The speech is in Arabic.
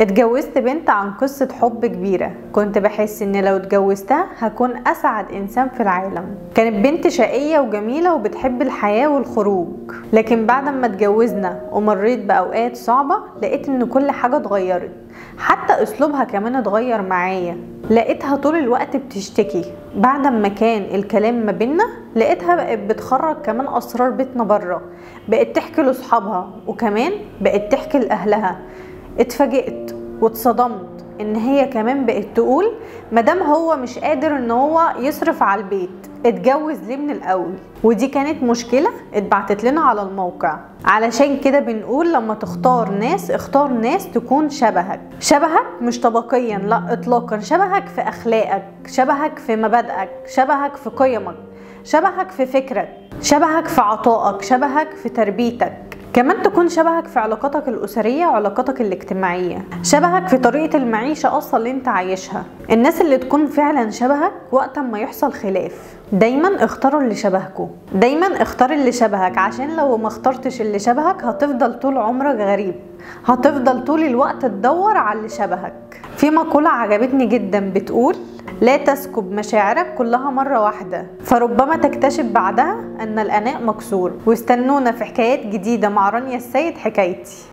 اتجوزت بنت عن قصة حب كبيرة. كنت بحس إن لو اتجوزتها هكون أسعد إنسان في العالم. كانت بنت شقية وجميلة وبتحب الحياة والخروج. لكن بعد ما اتجوزنا ومريت بأوقات صعبة لقيت إن كل حاجة اتغيرت. حتى أسلوبها كمان اتغير معايا. لقيتها طول الوقت بتشتكي. بعد ما كان الكلام ما بينا لقيتها بقت بتخرج كمان أسرار بيتنا بره. بقت تحكي لأصحابها وكمان بقت تحكي لأهلها. اتفاجئت. واتصدمت إن هي كمان بقت تقول مادام هو مش قادر إن هو يصرف على البيت اتجوز ليه من الأول. ودي كانت مشكلة اتبعتت لنا على الموقع. علشان كده بنقول لما تختار ناس اختار ناس تكون شبهك. شبهك مش طبقيا لا اطلاقا. شبهك في أخلاقك شبهك في مبادئك شبهك في قيمك شبهك في فكرك شبهك في عطائك شبهك في تربيتك. كمان تكون شبهك في علاقاتك الأسرية وعلاقاتك الاجتماعية. شبهك في طريقة المعيشة أصلا اللي أنت عايشها. الناس اللي تكون فعلا شبهك وقت ما يحصل خلاف. دايما اختاروا اللي شبهكوا. دايما اختار اللي شبهك عشان لو ما اخترتش اللي شبهك هتفضل طول عمرك غريب. هتفضل طول الوقت تدور على اللي شبهك. في مقولة عجبتني جدا بتقول لا تسكب مشاعرك كلها مرة واحدة. فربما تكتشف بعدها أن الأناء مكسور. واستنونا في حكايات جديدة مع رانيا السيد حكايتي.